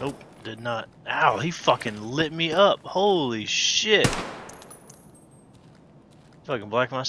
Nope, did not. Ow, he fucking lit me up. Holy shit. Fucking black my